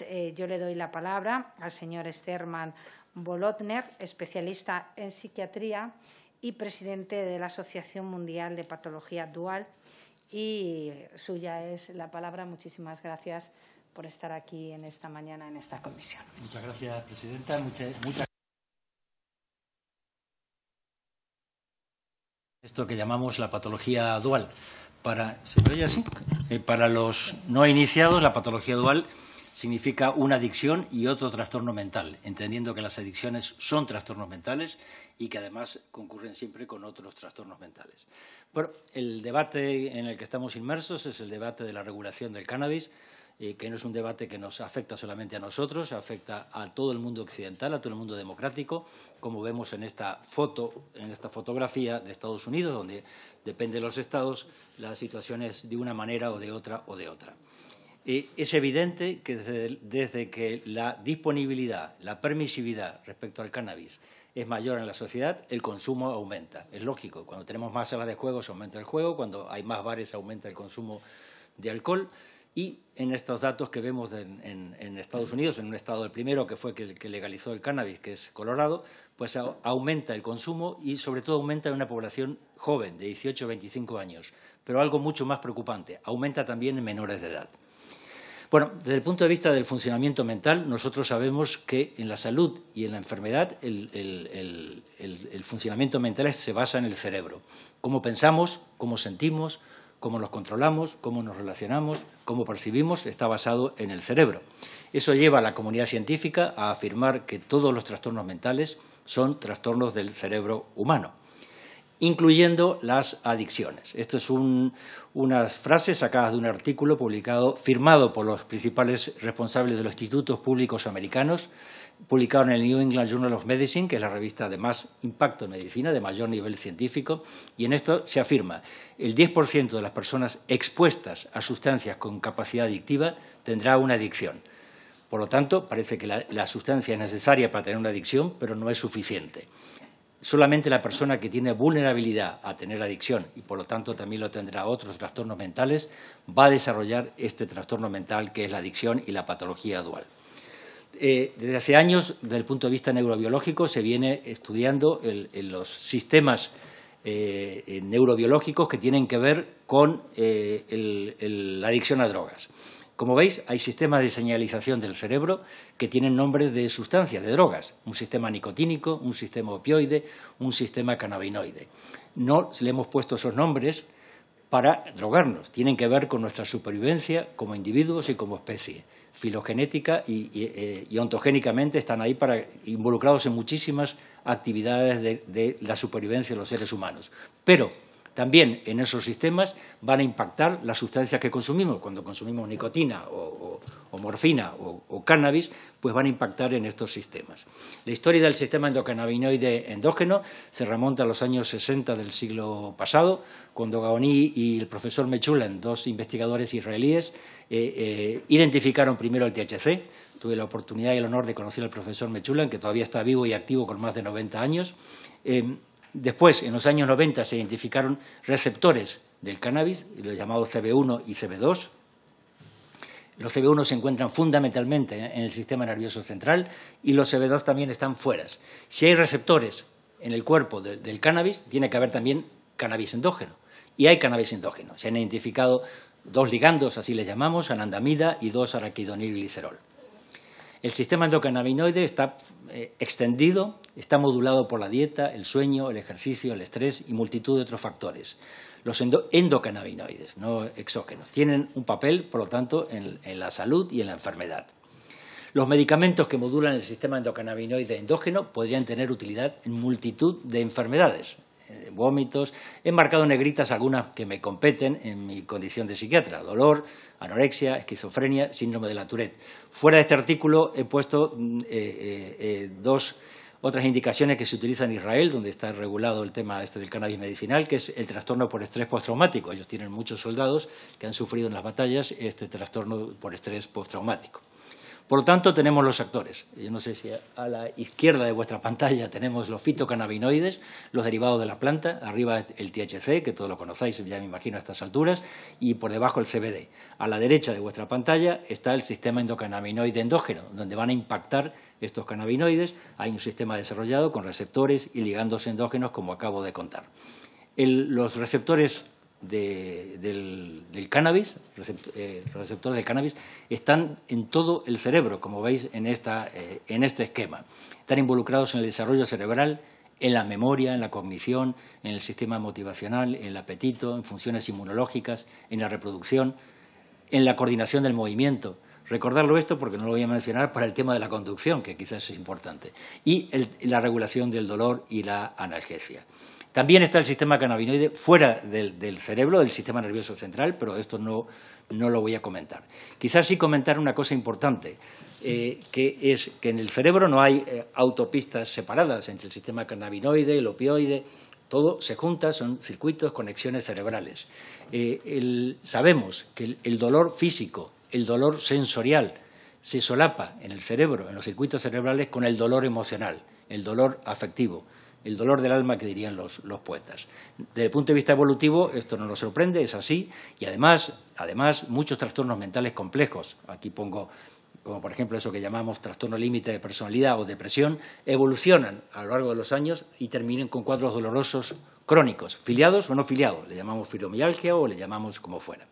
Eh, yo le doy la palabra al señor Sterman Bolotner, especialista en psiquiatría y presidente de la Asociación Mundial de Patología Dual. Y suya es la palabra. Muchísimas gracias por estar aquí en esta mañana en esta comisión. Muchas gracias, presidenta. Muchas, Esto que llamamos la patología dual. ¿Se ve así? Eh, para los no iniciados, la patología dual significa una adicción y otro trastorno mental, entendiendo que las adicciones son trastornos mentales y que además concurren siempre con otros trastornos mentales. Bueno, el debate en el que estamos inmersos es el debate de la regulación del cannabis, eh, que no es un debate que nos afecta solamente a nosotros, afecta a todo el mundo occidental, a todo el mundo democrático, como vemos en esta foto, en esta fotografía de Estados Unidos, donde depende de los estados, la situación es de una manera o de otra o de otra es evidente que desde, que la disponibilidad, la permisividad respecto al cannabis es mayor en la sociedad, el consumo aumenta. Es lógico, cuando tenemos más salas de juego se aumenta el juego, cuando hay más bares aumenta el consumo de alcohol y en estos datos que vemos en, Estados Unidos, en un estado del primero que fue el que legalizó el cannabis, que es Colorado, pues aumenta el consumo y sobre todo aumenta en una población joven de 18 a 25 años. Pero algo mucho más preocupante, aumenta también en menores de edad. Bueno, desde el punto de vista del funcionamiento mental, nosotros sabemos que en la salud y en la enfermedad el, funcionamiento mental se basa en el cerebro. Cómo pensamos, cómo sentimos, cómo nos controlamos, cómo nos relacionamos, cómo percibimos, está basado en el cerebro. Eso lleva a la comunidad científica a afirmar que todos los trastornos mentales son trastornos del cerebro humano incluyendo las adicciones. Esto es unas frases sacadas de un artículo publicado, firmado por los principales responsables de los institutos públicos americanos, publicado en el New England Journal of Medicine, que es la revista de más impacto en medicina, de mayor nivel científico, y en esto se afirma el 10% de las personas expuestas a sustancias con capacidad adictiva tendrá una adicción. Por lo tanto, parece que la sustancia es necesaria para tener una adicción, pero no es suficiente solamente la persona que tiene vulnerabilidad a tener adicción y por lo tanto también lo tendrá otros trastornos mentales, va a desarrollar este trastorno mental que es la adicción y la patología dual. Eh, desde hace años, desde el punto de vista neurobiológico, se viene estudiando los sistemas eh, neurobiológicos que tienen que ver con eh, la adicción a drogas. Como veis, hay sistemas de señalización del cerebro que tienen nombres de sustancias, de drogas. Un sistema nicotínico, un sistema opioide, un sistema cannabinoide. No le hemos puesto esos nombres para drogarnos. Tienen que ver con nuestra supervivencia como individuos y como especie. Filogenética y, eh, ontogénicamente están ahí para, involucrados en muchísimas actividades de, de la supervivencia de los seres humanos. Pero también en esos sistemas van a impactar las sustancias que consumimos. Cuando consumimos nicotina o, morfina o, cannabis, pues van a impactar en estos sistemas. La historia del sistema endocannabinoide endógeno se remonta a los años 60 del siglo pasado, cuando Gaoni y el profesor Mechulen, dos investigadores israelíes, eh, eh, identificaron primero el THC. Tuve la oportunidad y el honor de conocer al profesor Mechulen, que todavía está vivo y activo con más de 90 años. Eh, Después, en los años 90, se identificaron receptores del cannabis, los llamados CB1 y CB2. Los CB1 se encuentran fundamentalmente en el sistema nervioso central y los CB2 también están fuera. Si hay receptores en el cuerpo del cannabis, tiene que haber también cannabis endógeno. Y hay cannabis endógeno. Se han identificado dos ligandos, así les llamamos, anandamida y dos araquidonilglicerol. El sistema endocannabinoide está eh, extendido, está modulado por la dieta, el sueño, el ejercicio, el estrés y multitud de otros factores. Los endocannabinoides, no exógenos, tienen un papel, por lo tanto, en, la salud y en la enfermedad. Los medicamentos que modulan el sistema endocannabinoide endógeno podrían tener utilidad en multitud de enfermedades, vómitos. He marcado negritas algunas que me competen en mi condición de psiquiatra, dolor, anorexia, esquizofrenia, síndrome de la Tourette. Fuera de este artículo he puesto mm, eh, eh, dos otras indicaciones que se utilizan en Israel, donde está regulado el tema este del cannabis medicinal, que es el trastorno por estrés postraumático. Ellos tienen muchos soldados que han sufrido en las batallas este trastorno por estrés postraumático. Por lo tanto, tenemos los actores. Yo no sé si a la izquierda de vuestra pantalla tenemos los fitocannabinoides, los derivados de la planta, arriba el THC, que todos lo conocéis, ya me imagino a estas alturas, y por debajo el CBD. A la derecha de vuestra pantalla está el sistema endocannabinoide endógeno, donde van a impactar estos cannabinoides. Hay un sistema desarrollado con receptores y ligandos endógenos, como acabo de contar. los receptores del, cannabis, eh, receptores del cannabis, están en todo el cerebro, como veis en, esta, eh, en este esquema. Están involucrados en el desarrollo cerebral, en la memoria, en la cognición, en el sistema motivacional, en el apetito, en funciones inmunológicas, en la reproducción, en la coordinación del movimiento. Recordarlo esto porque no lo voy a mencionar para el tema de la conducción, que quizás es importante, y la regulación del dolor y la analgesia. También está el sistema cannabinoide fuera del, cerebro, del sistema nervioso central, pero esto no, lo voy a comentar. Quizás sí comentar una cosa importante, eh, que es que en el cerebro no hay eh, autopistas separadas entre el sistema cannabinoide, el opioide, todo se junta, son circuitos, conexiones cerebrales. Eh, sabemos que el dolor físico, el dolor sensorial, se solapa en el cerebro, en los circuitos cerebrales, con el dolor emocional, el dolor afectivo el dolor del alma que dirían los, poetas. Desde el punto de vista evolutivo, esto no nos sorprende, es así, y además, además muchos trastornos mentales complejos, aquí pongo como por ejemplo eso que llamamos trastorno límite de personalidad o depresión, evolucionan a lo largo de los años y terminan con cuadros dolorosos crónicos, filiados o no filiados, le llamamos fibromialgia o le llamamos como fuera.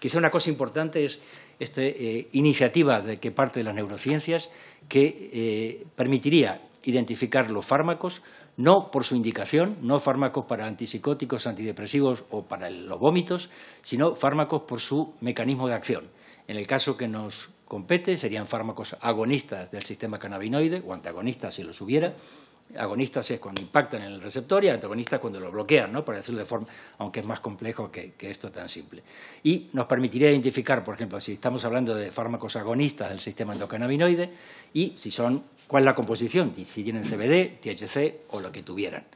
Quizá una cosa importante es esta eh, iniciativa de que parte de las neurociencias que eh, permitiría identificar los fármacos no por su indicación, no fármacos para antipsicóticos, antidepresivos o para los vómitos, sino fármacos por su mecanismo de acción. En el caso que nos compete serían fármacos agonistas del sistema cannabinoide o antagonistas si los hubiera. Agonistas es cuando impactan en el receptor y antagonistas cuando lo bloquean, ¿no? para decirlo de forma, aunque es más complejo que, que esto tan simple. Y nos permitiría identificar, por ejemplo, si estamos hablando de fármacos agonistas del sistema endocannabinoide y si son cuál es la composición, si tienen CBD, THC o lo que tuvieran.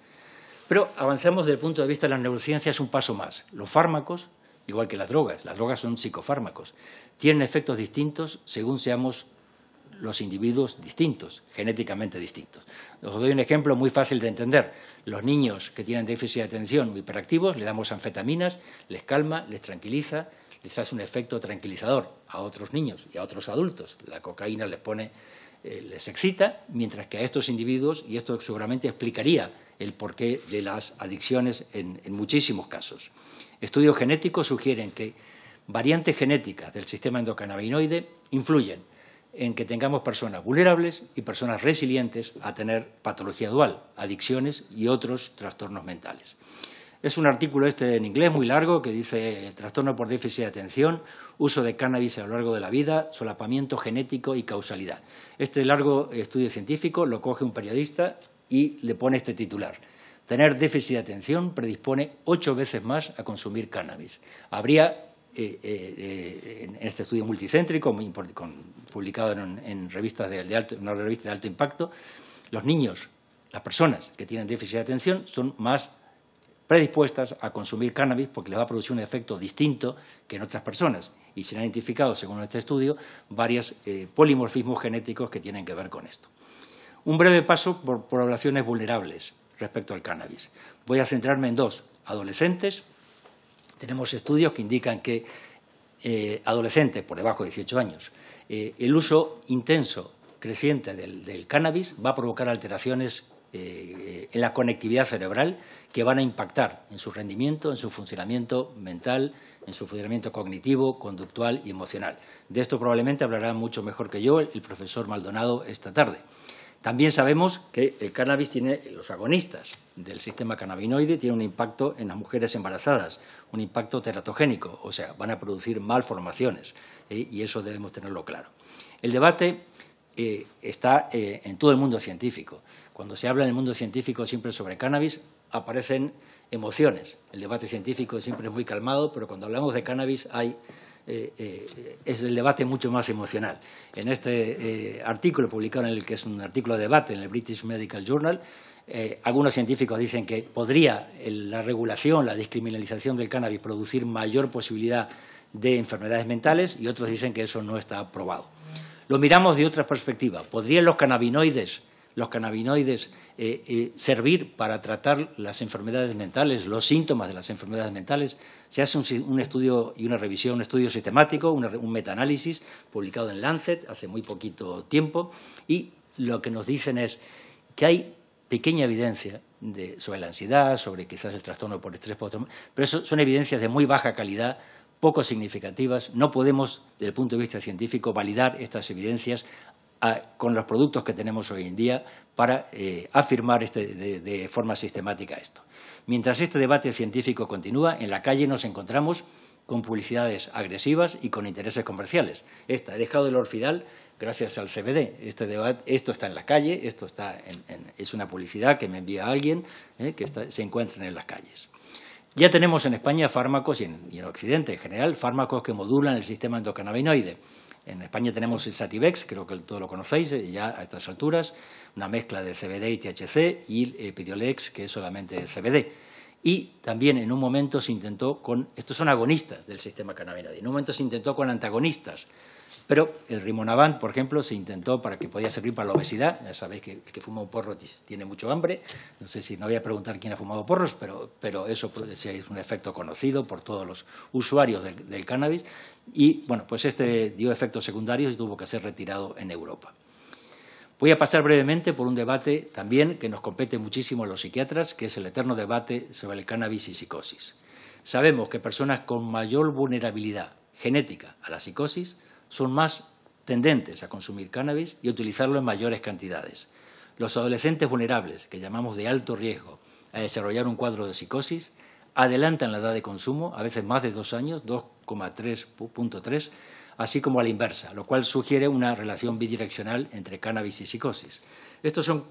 Pero avanzamos desde el punto de vista de las neurociencias un paso más. Los fármacos, igual que las drogas, las drogas son psicofármacos, tienen efectos distintos según seamos los individuos distintos, genéticamente distintos. Os doy un ejemplo muy fácil de entender. Los niños que tienen déficit de atención o hiperactivos, le damos anfetaminas, les calma, les tranquiliza, les hace un efecto tranquilizador a otros niños y a otros adultos. La cocaína les pone eh, les excita, mientras que a estos individuos, y esto seguramente explicaría el porqué de las adicciones en, muchísimos casos. Estudios genéticos sugieren que variantes genéticas del sistema endocannabinoide influyen en que tengamos personas vulnerables y personas resilientes a tener patología dual, adicciones y otros trastornos mentales. Es un artículo este en inglés muy largo que dice trastorno por déficit de atención, uso de cannabis a lo largo de la vida, solapamiento genético y causalidad. Este largo estudio científico lo coge un periodista y le pone este titular. Tener déficit de atención predispone ocho veces más a consumir cannabis. Habría eh, eh, en este estudio multicéntrico, publicado en, revistas de, una revista de alto impacto, los niños, las personas que tienen déficit de atención son más predispuestas a consumir cannabis porque les va a producir un efecto distinto que en otras personas. Y se han identificado, según este estudio, varios eh, polimorfismos genéticos que tienen que ver con esto. Un breve paso por poblaciones vulnerables respecto al cannabis. Voy a centrarme en dos. Adolescentes. Tenemos estudios que indican que eh, adolescentes por debajo de 18 años, eh, el uso intenso, creciente del cannabis va a provocar alteraciones eh, en la conectividad cerebral que van a impactar en su rendimiento, en su funcionamiento mental, en su funcionamiento cognitivo, conductual y emocional. De esto probablemente hablará mucho mejor que yo el profesor Maldonado esta tarde. También sabemos que el cannabis tiene, los agonistas del sistema cannabinoide tienen un impacto en las mujeres embarazadas, un impacto teratogénico, o sea, van a producir malformaciones, ¿eh? y eso debemos tenerlo claro. El debate eh, está en todo el mundo científico. Cuando se habla en el mundo científico siempre sobre cannabis, aparecen emociones. El debate científico siempre es muy calmado, pero cuando hablamos de cannabis hay eh, eh, es el debate mucho más emocional. En este eh, artículo publicado en el que es un artículo de debate en el British Medical Journal, algunos científicos dicen que podría la regulación, la descriminalización del cannabis producir mayor posibilidad de enfermedades mentales y otros dicen que eso no está probado. Lo miramos de otra perspectiva. ¿Podrían los cannabinoides, los cannabinoides eh, eh, servir para tratar las enfermedades mentales, los síntomas de las enfermedades mentales? Se hace un, estudio y una revisión, un estudio sistemático, un metaanálisis publicado en Lancet hace muy poquito tiempo y lo que nos dicen es que hay pequeña evidencia sobre la ansiedad, sobre quizás el trastorno por estrés pero eso son evidencias de muy baja calidad, poco significativas. No podemos, desde el punto de vista científico, validar estas evidencias con los productos que tenemos hoy en día para eh, afirmar este, de, forma sistemática esto. Mientras este debate científico continúa, en la calle nos encontramos con publicidades agresivas y con intereses comerciales. Esta, he dejado el orfidal gracias al CBD. Este debate, esto está en la calle, esto está es una publicidad que me envía alguien eh, que se encuentran en las calles. Ya tenemos en España fármacos, y en, Occidente en general, fármacos que modulan el sistema endocannabinoide. En España tenemos el Sativex, creo que todos lo conocéis eh, ya a estas alturas, una mezcla de CBD y THC, y el Epidiolex, que es solamente CBD. Y también en un momento se intentó con, estos son agonistas del sistema cannabinoide, en un momento se intentó con antagonistas, pero el rimonavant, por ejemplo, se intentó para que podía servir para la obesidad. Ya sabéis que el que fuma un porro tiene mucho hambre. No sé si no voy a preguntar quién ha fumado porros, pero, pero eso es un efecto conocido por todos los usuarios del, del cannabis. Y bueno, pues este dio efectos secundarios y tuvo que ser retirado en Europa. Voy a pasar brevemente por un debate también que nos compete muchísimo a los psiquiatras, que es el eterno debate sobre el cannabis y psicosis. Sabemos que personas con mayor vulnerabilidad genética a la psicosis son más tendentes a consumir cannabis y a utilizarlo en mayores cantidades. Los adolescentes vulnerables, que llamamos de alto riesgo a desarrollar un cuadro de psicosis, adelantan la edad de consumo, a veces más de dos años, 2,3.3, así como a la inversa, lo cual sugiere una relación bidireccional entre cannabis y psicosis. Estos son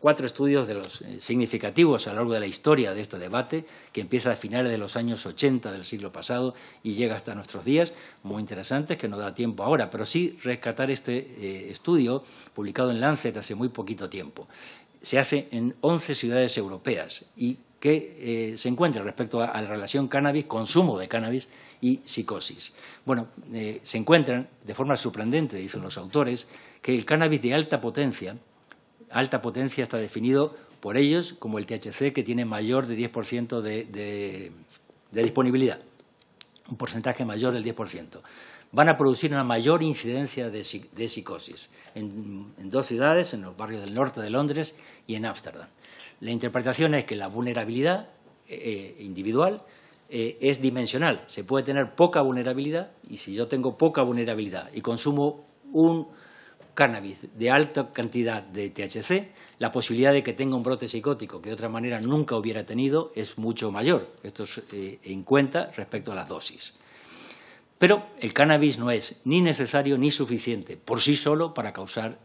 cuatro estudios de los eh, significativos a lo largo de la historia de este debate, que empieza a finales de los años 80 del siglo pasado y llega hasta nuestros días, muy interesantes, que no da tiempo ahora, pero sí rescatar este eh, estudio publicado en Lancet hace muy poquito tiempo. Se hace en 11 ciudades europeas y que eh, se encuentra respecto a, la relación cannabis, consumo de cannabis y psicosis. Bueno, eh, se encuentran de forma sorprendente, dicen los autores, que el cannabis de alta potencia, alta potencia está definido por ellos como el THC que tiene mayor de 10% de, de, disponibilidad, un porcentaje mayor del 10%. Van a producir una mayor incidencia de, psicosis en, en dos ciudades, en los barrios del norte de Londres y en Ámsterdam. La interpretación es que la vulnerabilidad eh, individual eh, es dimensional. Se puede tener poca vulnerabilidad y si yo tengo poca vulnerabilidad y consumo un cannabis de alta cantidad de THC, la posibilidad de que tenga un brote psicótico que de otra manera nunca hubiera tenido es mucho mayor. Esto es eh, en cuenta respecto a las dosis. Pero el cannabis no es ni necesario ni suficiente por sí solo para causar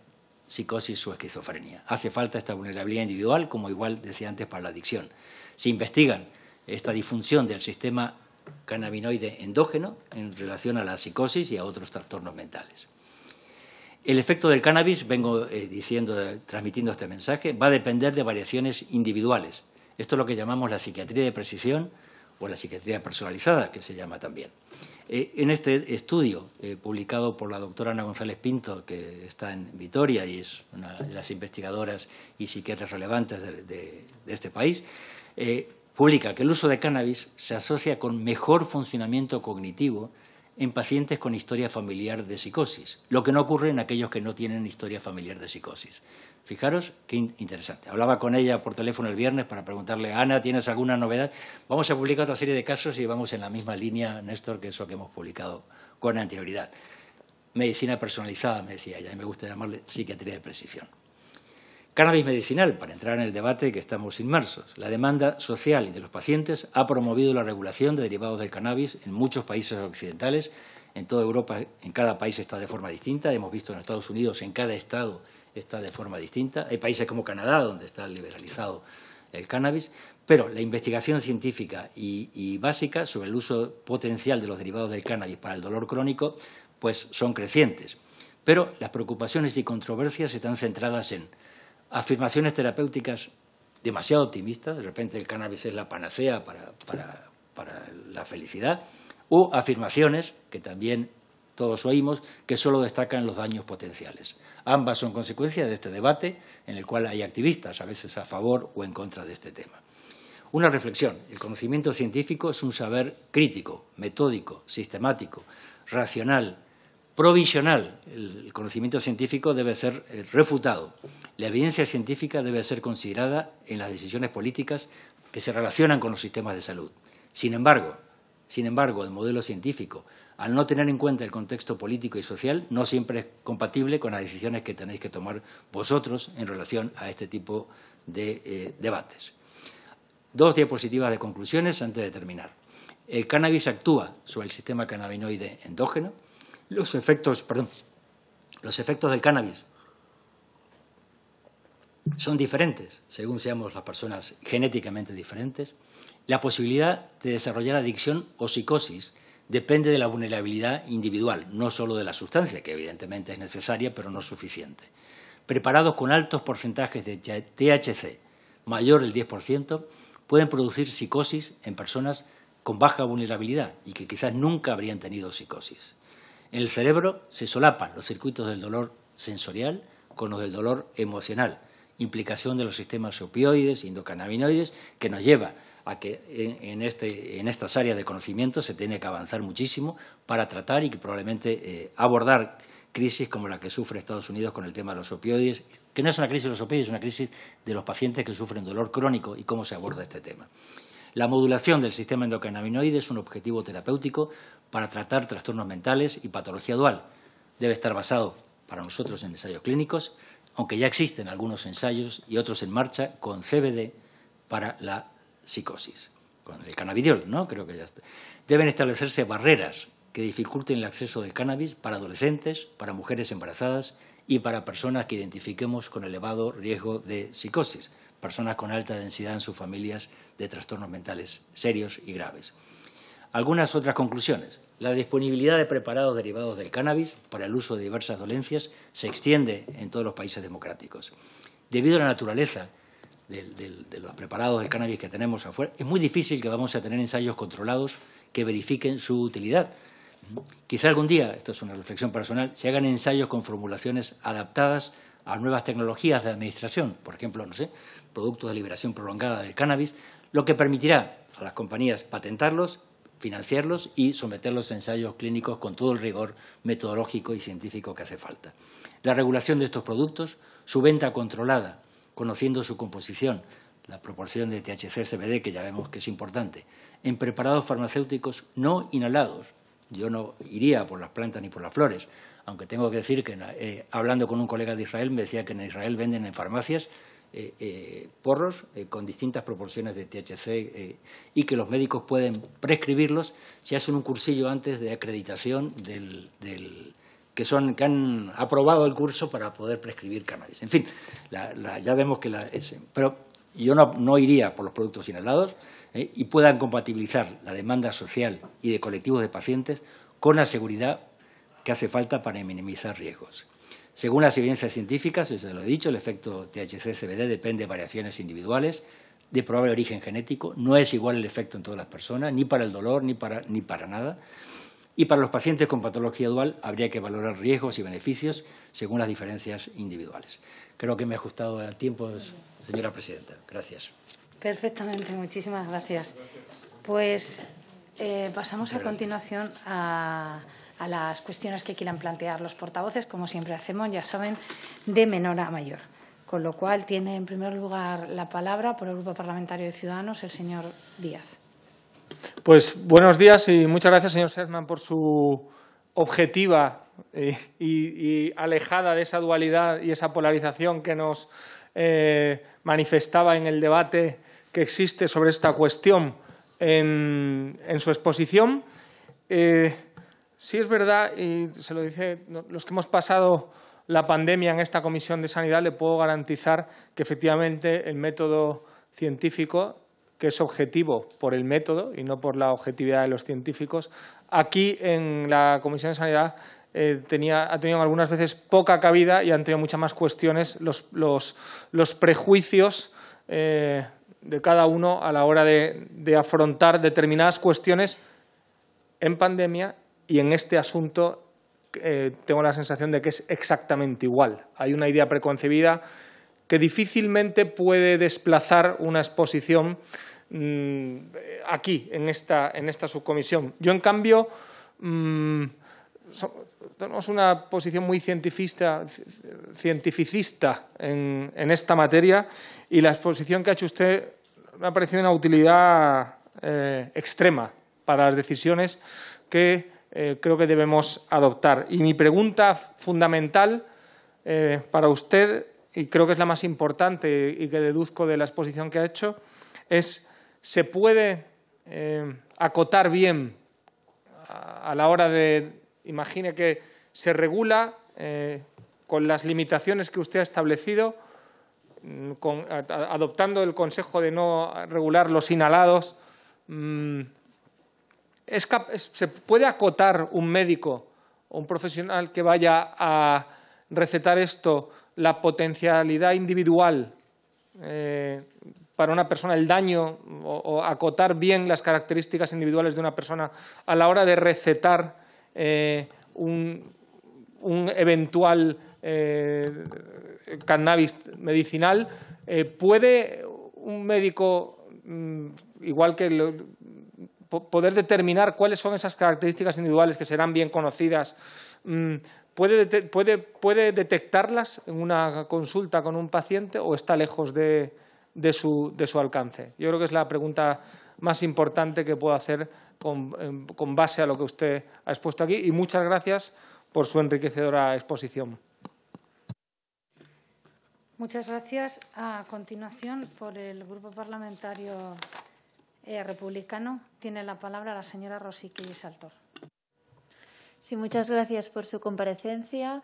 psicosis o esquizofrenia. Hace falta esta vulnerabilidad individual, como igual decía antes, para la adicción. Se investigan esta disfunción del sistema cannabinoide endógeno en relación a la psicosis y a otros trastornos mentales. El efecto del cannabis, vengo eh, diciendo, transmitiendo este mensaje, va a depender de variaciones individuales. Esto es lo que llamamos la psiquiatría de precisión o la psiquiatría personalizada, que se llama también. Eh, en este estudio eh, publicado por la doctora Ana González Pinto, que está en Vitoria y es una de las investigadoras y psiquiatras relevantes de, este país, eh, publica que el uso de cannabis se asocia con mejor funcionamiento cognitivo en pacientes con historia familiar de psicosis, lo que no ocurre en aquellos que no tienen historia familiar de psicosis. Fijaros qué interesante. Hablaba con ella por teléfono el viernes para preguntarle, Ana, ¿tienes alguna novedad? Vamos a publicar otra serie de casos y vamos en la misma línea, Néstor, que eso que hemos publicado con anterioridad. Medicina personalizada, me decía ella, y me gusta llamarle psiquiatría de precisión. Cannabis medicinal, para entrar en el debate que estamos inmersos. La demanda social de los pacientes ha promovido la regulación de derivados del cannabis en muchos países occidentales. En toda Europa, en cada país está de forma distinta. Hemos visto en Estados Unidos, en cada estado está de forma distinta. Hay países como Canadá, donde está liberalizado el cannabis, pero la investigación científica y, y, básica sobre el uso potencial de los derivados del cannabis para el dolor crónico, pues son crecientes. Pero las preocupaciones y controversias están centradas en afirmaciones terapéuticas demasiado optimistas, de repente el cannabis es la panacea para, la felicidad, o afirmaciones que también todos oímos, que solo destacan los daños potenciales. Ambas son consecuencias de este debate en el cual hay activistas, a veces a favor o en contra de este tema. Una reflexión. El conocimiento científico es un saber crítico, metódico, sistemático, racional, provisional. El conocimiento científico debe ser eh, refutado. La evidencia científica debe ser considerada en las decisiones políticas que se relacionan con los sistemas de salud. Sin embargo, sin embargo, el modelo científico, al no tener en cuenta el contexto político y social, no siempre es compatible con las decisiones que tenéis que tomar vosotros en relación a este tipo de eh, debates. Dos diapositivas de conclusiones antes de terminar. El cannabis actúa sobre el sistema cannabinoide endógeno. Los efectos, perdón, los efectos del cannabis son diferentes según seamos las personas genéticamente diferentes. La posibilidad de desarrollar adicción o psicosis depende de la vulnerabilidad individual, no solo de la sustancia, que evidentemente es necesaria, pero no suficiente. Preparados con altos porcentajes de THC, mayor del 10%, pueden producir psicosis en personas con baja vulnerabilidad y que quizás nunca habrían tenido psicosis. En el cerebro se solapan los circuitos del dolor sensorial con los del dolor emocional, implicación de los sistemas opioides, endocannabinoides, que nos lleva a que en, este, en, estas áreas de conocimiento se tiene que avanzar muchísimo para tratar y que probablemente eh, abordar crisis como la que sufre Estados Unidos con el tema de los opioides, que no es una crisis de los opioides, es una crisis de los pacientes que sufren dolor crónico y cómo se aborda este tema. La modulación del sistema endocannabinoide es un objetivo terapéutico para tratar trastornos mentales y patología dual. Debe estar basado para nosotros en ensayos clínicos, aunque ya existen algunos ensayos y otros en marcha con CBD para la psicosis, con el cannabidiol, ¿no? Creo que ya está. Deben establecerse barreras que dificulten el acceso del cannabis para adolescentes, para mujeres embarazadas y para personas que identifiquemos con elevado riesgo de psicosis, personas con alta densidad en sus familias de trastornos mentales serios y graves. Algunas otras conclusiones. La disponibilidad de preparados derivados del cannabis para el uso de diversas dolencias se extiende en todos los países democráticos. Debido a la naturaleza de, los preparados del cannabis que tenemos afuera, es muy difícil que vamos a tener ensayos controlados que verifiquen su utilidad. Quizá algún día, esto es una reflexión personal, se hagan ensayos con formulaciones adaptadas a nuevas tecnologías de administración, por ejemplo, no sé, productos de liberación prolongada del cannabis, lo que permitirá a las compañías patentarlos, financiarlos y someterlos a ensayos clínicos con todo el rigor metodológico y científico que hace falta. La regulación de estos productos, su venta controlada conociendo su composición, la proporción de THC-CBD, que ya vemos que es importante, en preparados farmacéuticos no inhalados. Yo no iría por las plantas ni por las flores, aunque tengo que decir que eh, hablando con un colega de Israel me decía que en Israel venden en farmacias eh, eh, porros con distintas proporciones de THC y que los médicos pueden prescribirlos si hacen un cursillo antes de acreditación del, que, son, que han aprobado el curso para poder prescribir cannabis. En fin, ya vemos que la, pero yo no, iría por los productos inhalados y puedan compatibilizar la demanda social y de colectivos de pacientes con la seguridad que hace falta para minimizar riesgos. Según las evidencias científicas, se lo he dicho, el efecto THC-CBD depende de variaciones individuales de probable origen genético. No es igual el efecto en todas las personas, ni para el dolor, ni para, ni para nada. Y para los pacientes con patología dual habría que valorar riesgos y beneficios según las diferencias individuales. Creo que me he ajustado al tiempo, señora presidenta. Gracias. Perfectamente, muchísimas gracias. Pues eh, pasamos a continuación a, a las cuestiones que quieran plantear los portavoces, como siempre hacemos, ya saben, de menor a mayor. Con lo cual tiene en primer lugar la palabra por el Grupo Parlamentario de Ciudadanos el señor Díaz. Pues buenos días y muchas gracias, señor Sedman, por su objetiva eh, y, alejada de esa dualidad y esa polarización que nos eh, manifestaba en el debate que existe sobre esta cuestión en, su exposición. Eh, sí es verdad, y se lo dice los que hemos pasado la pandemia en esta Comisión de Sanidad, le puedo garantizar que efectivamente el método científico que es objetivo por el método y no por la objetividad de los científicos. Aquí en la Comisión de Sanidad eh, ha tenido algunas veces poca cabida y han tenido muchas más cuestiones los, prejuicios eh, de cada uno a la hora de, afrontar determinadas cuestiones en pandemia y en este asunto eh, tengo la sensación de que es exactamente igual. Hay una idea preconcebida que difícilmente puede desplazar una exposición mm, aquí, en esta, en esta, subcomisión. Yo, en cambio, mm, tenemos una posición muy cientificista, cientificista en, esta materia y la exposición que ha hecho usted me ha parecido una utilidad eh, extrema para las decisiones que eh, creo que debemos adoptar. Y mi pregunta fundamental eh, para usted, y creo que es la más importante y que deduzco de la exposición que ha hecho, es ¿se puede acotar bien a la hora de imagine que se regula eh, con las limitaciones que usted ha establecido, mm, adoptando el consejo de no regular los inhalados. ¿Se puede acotar un médico o un profesional que vaya a recetar esto la potencialidad individual eh, para una persona, el daño o, acotar bien las características individuales de una persona a la hora de recetar eh, un, eventual eh, cannabis medicinal, ¿puede un médico, mm, igual que poder determinar cuáles son esas características individuales que serán bien conocidas, mm, ¿puede, detectarlas en una consulta con un paciente o está lejos de, su, de su alcance? Yo creo que es la pregunta más importante que puedo hacer con, base a lo que usted ha expuesto aquí y muchas gracias por su enriquecedora exposición. Muchas gracias. A continuación, por el Grupo Parlamentario eh, Republicano, tiene la palabra la señora Rosique Saltor. Sí, muchas gracias por su comparecencia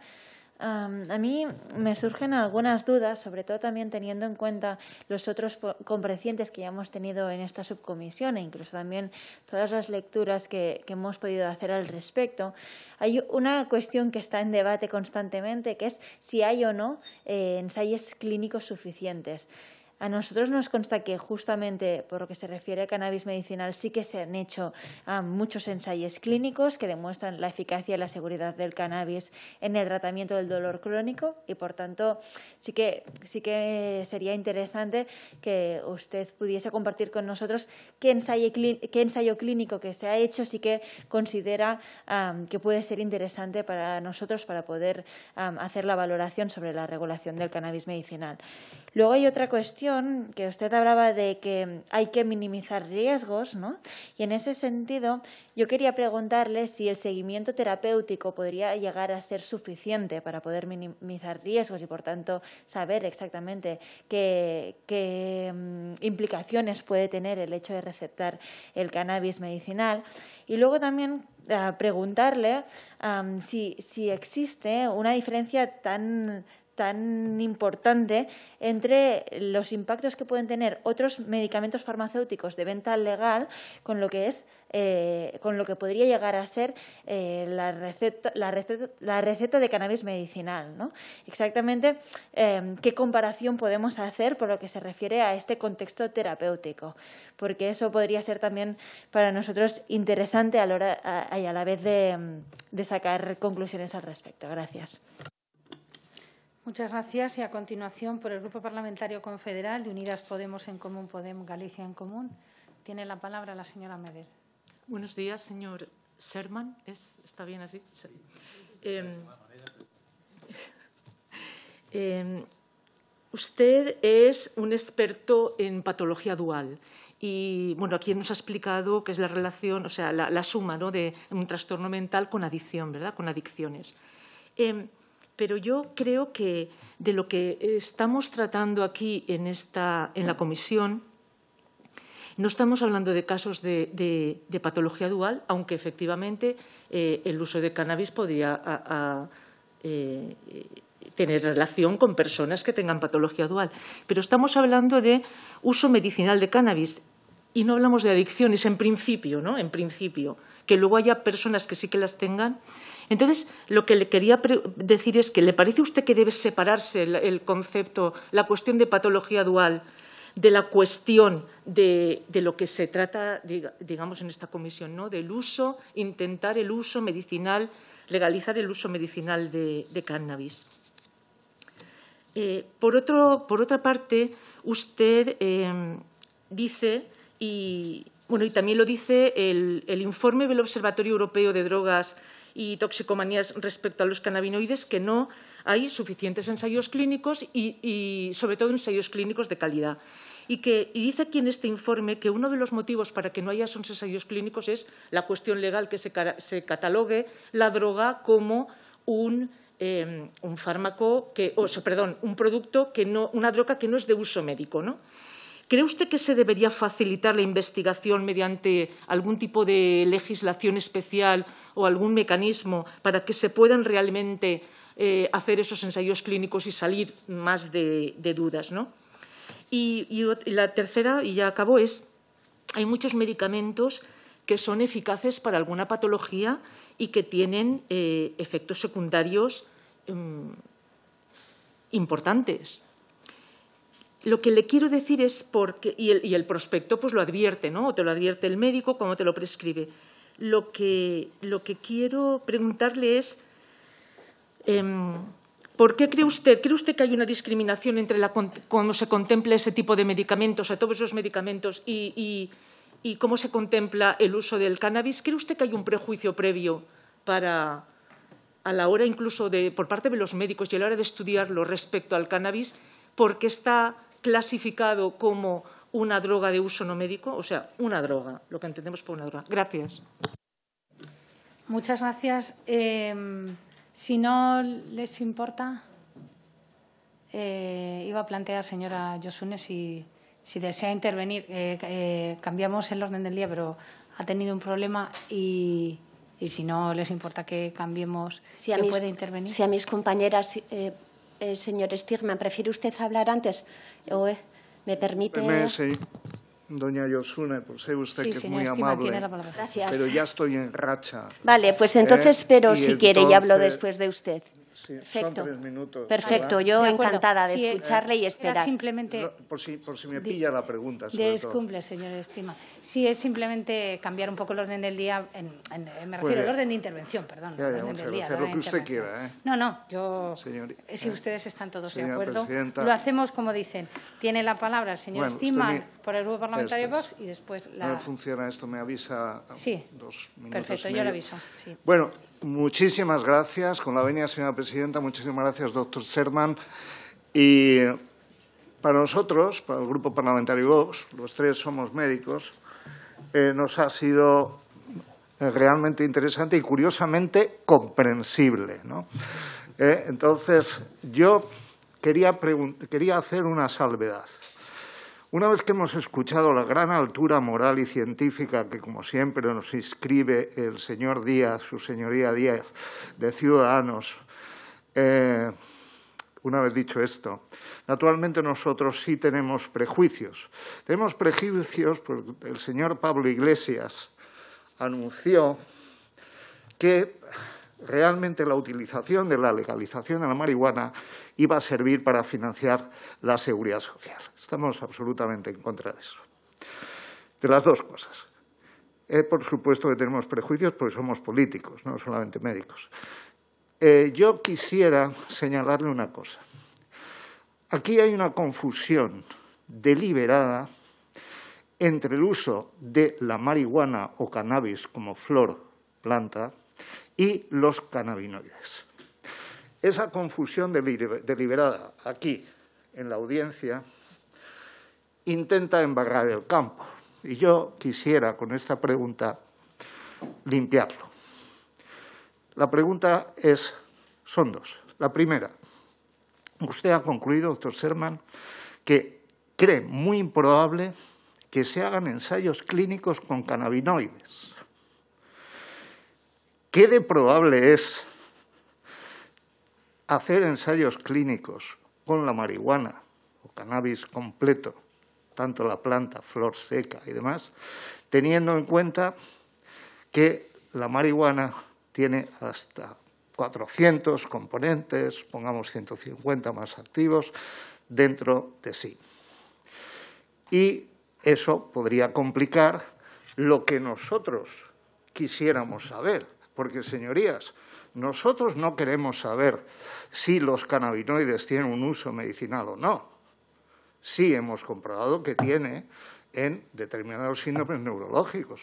a mí me surgen algunas dudas, sobre todo también teniendo en cuenta los otros comparecientes que ya hemos tenido en esta subcomisión e incluso también todas las lecturas que, hemos podido hacer al respecto. Hay una cuestión que está en debate constantemente, que es si hay o no eh, ensayos clínicos suficientes. A nosotros nos consta que justamente por lo que se refiere a cannabis medicinal sí que se han hecho ah, muchos ensayos clínicos que demuestran la eficacia y la seguridad del cannabis en el tratamiento del dolor crónico y por tanto sí que, sí que sería interesante que usted pudiese compartir con nosotros qué ensayo, qué ensayo clínico que se ha hecho sí que considera ah, que puede ser interesante para nosotros para poder ah, hacer la valoración sobre la regulación del cannabis medicinal. Luego hay otra cuestión que usted hablaba de que hay que minimizar riesgos, ¿no? Y en ese sentido, yo quería preguntarle si el seguimiento terapéutico podría llegar a ser suficiente para poder minimizar riesgos y, por tanto, saber exactamente qué, mm, implicaciones puede tener el hecho de receptar el cannabis medicinal. Y luego también ah, preguntarle si, si existe una diferencia tan tan importante entre los impactos que pueden tener otros medicamentos farmacéuticos de venta legal con lo que es eh, con lo que podría llegar a ser eh, la, receta, la, receta, de cannabis medicinal. ¿no? Exactamente em, qué comparación podemos hacer por lo que se refiere a este contexto terapéutico, porque eso podría ser también para nosotros interesante a la, hora, y a la vez de sacar conclusiones al respecto. Gracias. Muchas gracias. Y a continuación, por el Grupo Parlamentario Confederal de Unidas Podemos en Común, Podemos Galicia en Común, tiene la palabra la señora Medel. Buenos días, señor Sherman. ¿Está bien así? Em, em, usted es un experto en patología dual y bueno, aquí nos ha explicado qué es la relación, o sea, la, suma ¿no? de un trastorno mental con adicción, ¿verdad? Con adicciones. Em, pero yo creo que de lo que estamos tratando aquí en, esta, en la comisión, no estamos hablando de casos de, patología dual, aunque efectivamente eh, el uso de cannabis podría eh, tener relación con personas que tengan patología dual. Pero estamos hablando de uso medicinal de cannabis y no hablamos de adicciones en principio, ¿no? En principio, que luego haya personas que sí que las tengan entonces, lo que le quería decir es que ¿le parece a usted que debe separarse el, concepto, la cuestión de patología dual de la cuestión de, lo que se trata, digamos, en esta comisión, ¿no? del uso, intentar el uso medicinal legalizar el uso medicinal de, cannabis. Eh, por, otra parte, usted em, dice, y, bueno, y también lo dice el, informe del Observatorio Europeo de Drogas y Toxicomanías respecto a los cannabinoides, que no hay suficientes ensayos clínicos y, sobre todo, ensayos clínicos de calidad. Y, que, dice aquí en este informe que uno de los motivos para que no haya esos ensayos clínicos es la cuestión legal que se, catalogue la droga como un, em, fármaco que, perdón, un producto que no, una droga que no es de uso médico, ¿no? ¿Cree usted que se debería facilitar la investigación mediante algún tipo de legislación especial o algún mecanismo para que se puedan realmente eh, hacer esos ensayos clínicos y salir más de, dudas. ¿no? Y, la tercera, y ya acabo, es hay muchos medicamentos que son eficaces para alguna patología y que tienen eh, efectos secundarios mm, importantes. Lo que le quiero decir es porque, y el, y el, prospecto pues lo advierte, ¿no? O te lo advierte el médico como te lo prescribe. Lo que, lo que quiero preguntarle es Em, ¿Por qué cree usted? ¿Cree usted que hay una discriminación entre la, cómo se contempla ese tipo de medicamentos, a todos esos medicamentos, y, cómo se contempla el uso del cannabis? ¿Cree usted que hay un prejuicio previo para, a la hora incluso de, por parte de los médicos y a la hora de estudiarlo respecto al cannabis, porque está clasificado como una droga de uso no médico? O sea, una droga, lo que entendemos por una droga. Gracias. Muchas gracias. Em, si no les importa, eh, iba a plantear, señora Yosune, si, desea intervenir. Eh, eh, cambiamos el orden del día, pero ha tenido un problema y, si no les importa que cambiemos, si puede intervenir. Si a mis compañeras, señor Stigman, ¿prefiere usted hablar antes? ¿O me permite? Sí. Doña Yosune, pues sé usted que es muy amable, Gracias. pero ya estoy en racha. Vale, pues entonces espero si quiere y hablo después de usted. Perfecto. minutos. Perfecto, yo encantada de, escucharle y esperar. simplemente... por, si, por si me pilla la pregunta. Descumple, señor Estima. Sí, es simplemente cambiar un poco el orden del día, en, me refiero al orden de intervención, perdón. el orden del día, lo que usted quiera. ¿eh? No, no, yo... si ¿eh? ustedes están todos de acuerdo, lo hacemos como dicen. Tiene la palabra el señor Estima por el Grupo Parlamentario Vox y después la... No funciona esto, me avisa sí. dos minutos Perfecto, yo le aviso. Sí. Bueno, Muchísimas gracias. Con la venia, señora presidenta, muchísimas gracias, doctor Sherman. Y para nosotros, para el Grupo Parlamentario Vox, los tres somos médicos, eh, nos ha sido eh, realmente interesante y curiosamente comprensible. Eh, entonces, yo quería, quería hacer una salvedad. Una vez que hemos escuchado la gran altura moral y científica que, como siempre, nos inscribe el señor Díaz, su señoría Díaz, de Ciudadanos, eh, una vez dicho esto, naturalmente nosotros sí tenemos prejuicios. Tenemos prejuicios porque el señor Pablo Iglesias anunció que realmente la utilización de la legalización de la marihuana iba a servir para financiar la seguridad social. Estamos absolutamente en contra de eso. De las dos cosas. Eh, por supuesto que tenemos prejuicios porque somos políticos, no solamente médicos. Eh, yo quisiera señalarle una cosa. Aquí hay una confusión deliberada entre el uso de la marihuana o cannabis como flor, planta, y los cannabinoides. Esa confusión deliberada aquí en la audiencia intenta embarrar el campo y yo quisiera con esta pregunta limpiarlo. La pregunta es, son dos. La primera, usted ha concluido, doctor Sherman, que cree muy improbable que se hagan ensayos clínicos con cannabinoides. ¿Qué de probable es hacer ensayos clínicos con la marihuana o cannabis completo, tanto la planta, flor seca y demás, teniendo en cuenta que la marihuana tiene hasta 400 componentes, pongamos 150 más activos, dentro de sí. Y eso podría complicar lo que nosotros quisiéramos saber, porque, señorías, Nosotros no queremos saber si los cannabinoides tienen un uso medicinal o no. Sí hemos comprobado que tiene en determinados síndromes neurológicos.